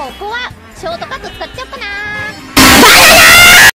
ここはショートカット使っちゃおうかな。